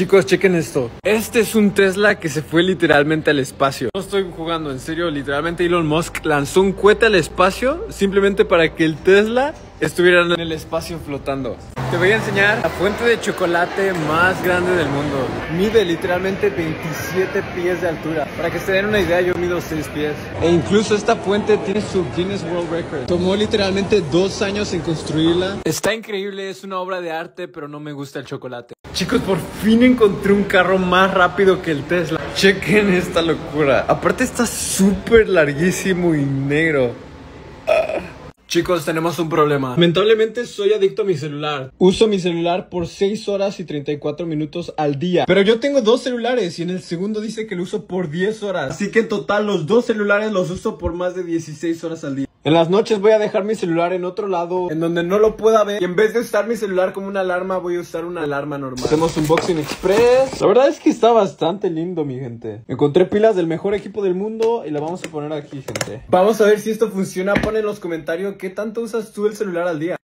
Chicos, chequen esto. Este es un Tesla que se fue literalmente al espacio. No estoy jugando, en serio, literalmente Elon Musk lanzó un cohete al espacio simplemente para que el Tesla estuviera en el espacio flotando. Te voy a enseñar la fuente de chocolate más grande del mundo. Mide literalmente 27 pies de altura. Para que se den una idea, yo mido 6 pies. E incluso esta fuente tiene su Guinness World Record. Tomó literalmente dos años en construirla. Está increíble, es una obra de arte, pero no me gusta el chocolate. Chicos, por fin encontré un carro más rápido que el Tesla. Chequen esta locura. Aparte está súper larguísimo y negro. Chicos, tenemos un problema. Lamentablemente soy adicto a mi celular. Uso mi celular por 6 horas y 34 minutos al día. Pero yo tengo dos celulares y en el segundo dice que lo uso por 10 horas. Así que en total los dos celulares los uso por más de 16 horas al día. En las noches voy a dejar mi celular en otro lado, en donde no lo pueda ver. Y en vez de usar mi celular como una alarma, voy a usar una alarma normal. Hacemos un boxing express. La verdad es que está bastante lindo, mi gente. Encontré pilas del mejor equipo del mundo y la vamos a poner aquí, gente. Vamos a ver si esto funciona. Pon en los comentarios qué tanto usas tú el celular al día.